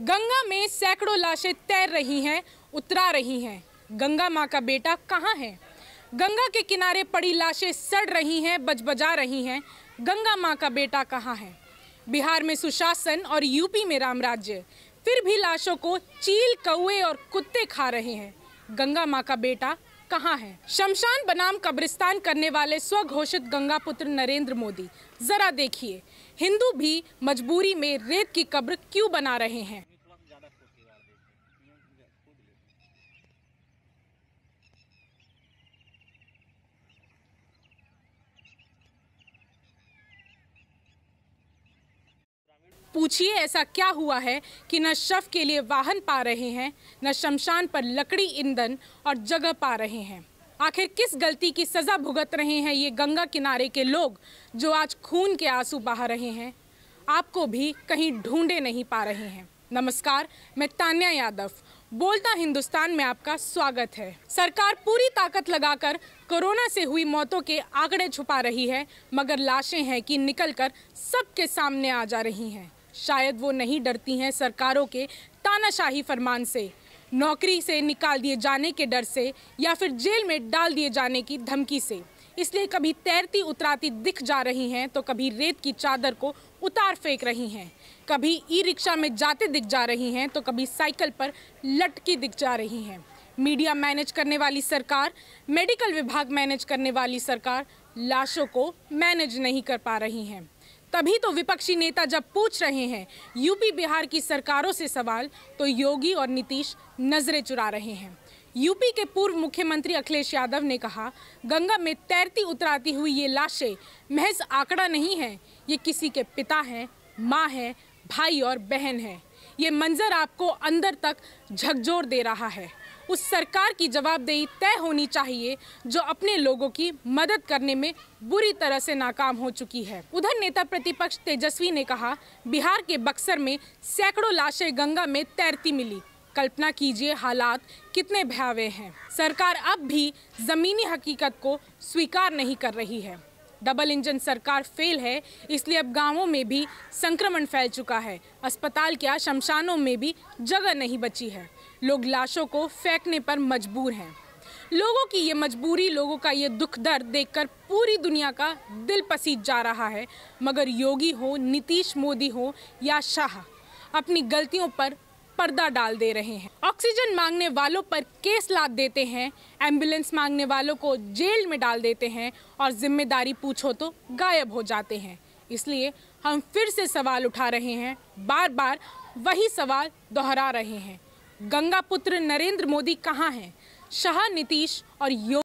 गंगा में सैकड़ों लाशें तैर रही हैं, उतरा रही हैं। गंगा माँ का बेटा कहाँ है? गंगा के किनारे पड़ी लाशें सड़ रही हैं, बजबजा रही हैं। गंगा माँ का बेटा कहाँ है? बिहार में सुशासन और यूपी में राम राज्य। फिर भी लाशों को चील कौए और कुत्ते खा रहे हैं। गंगा माँ का बेटा कहाँ है? शमशान बनाम कब्रिस्तान करने वाले स्वघोषित गंगा पुत्र नरेंद्र मोदी। जरा देखिए, हिंदू भी मजबूरी में रेत की कब्र क्यों बना रहे हैं? पूछिए ऐसा क्या हुआ है कि न शव के लिए वाहन पा रहे हैं, न शमशान पर लकड़ी ईंधन और जगह पा रहे हैं। आखिर किस गलती की सजा भुगत रहे हैं ये गंगा किनारे के लोग जो आज खून के आँसू बहा रहे हैं? आपको भी कहीं ढूंढे नहीं पा रहे हैं। नमस्कार, मैं तान्या यादव। बोलता हिंदुस्तान में आपका स्वागत है। सरकार पूरी ताकत लगाकर कोरोना से हुई मौतों के आंकड़े छुपा रही है, मगर लाशें हैं कि निकलकर सबके सामने आ जा रही हैं। शायद वो नहीं डरती हैं सरकारों के तानाशाही फरमान से। नौकरी से निकाल दिए जाने के डर से या फिर जेल में डाल दिए जाने की धमकी से। इसलिए कभी तैरती उतराती दिख जा रही हैं तो कभी रेत की चादर को उतार फेंक रही हैं। कभी ई रिक्शा में जाते दिख जा रही हैं तो कभी साइकिल पर लटकी दिख जा रही हैं। मीडिया मैनेज करने वाली सरकार, मेडिकल विभाग मैनेज करने वाली सरकार लाशों को मैनेज नहीं कर पा रही हैं। तभी तो विपक्षी नेता जब पूछ रहे हैं, यूपी बिहार की सरकारों से सवाल तो योगी और नीतीश नज़रें चुरा रहे हैं। यूपी के पूर्व मुख्यमंत्री अखिलेश यादव ने कहा, गंगा में तैरती उतराती हुई ये लाशें, महज आंकड़ा नहीं है, ये किसी के पिता हैं, माँ है, भाई और बहन है। ये मंजर आपको अंदर तक झकझोर दे रहा है। उस सरकार की जवाबदेही तय होनी चाहिए, जो अपने लोगों की मदद करने में बुरी तरह से नाकाम हो चुकी है। उधर नेता प्रतिपक्ष तेजस्वी ने कहा, बिहार के बक्सर में सैकड़ों लाशें गंगा में तैरती मिली। कल्पना कीजिए हालात कितने भयावह हैं। सरकार अब भी जमीनी हकीकत को स्वीकार नहीं कर रही है। डबल इंजन सरकार फेल है, इसलिए अब गाँवों में भी संक्रमण फैल चुका है। अस्पताल क्या शमशानों में भी जगह नहीं बची है। लोग लाशों को फेंकने पर मजबूर हैं। लोगों की ये मजबूरी, लोगों का ये दुख दर्द देखकर पूरी दुनिया का दिल पसीज जा रहा है। मगर योगी हो, नीतीश मोदी हो या शाह, अपनी गलतियों पर पर्दा डाल दे रहे हैं। ऑक्सीजन मांगने वालों पर केस लाद देते हैं, एंबुलेंस मांगने वालों को जेल में डाल देते हैं और ज़िम्मेदारी पूछो तो गायब हो जाते हैं। इसलिए हम फिर से सवाल उठा रहे हैं बार बार वही सवाल दोहरा रहे हैं। गंगा पुत्र नरेंद्र मोदी कहाँ हैं? शाह नीतीश और योग